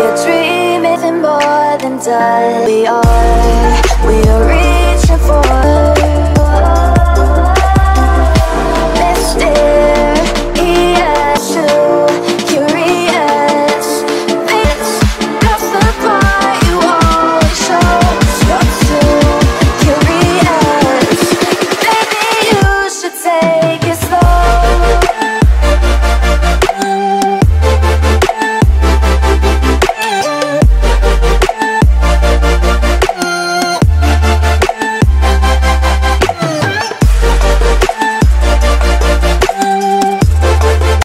a dream, even more than done. We are.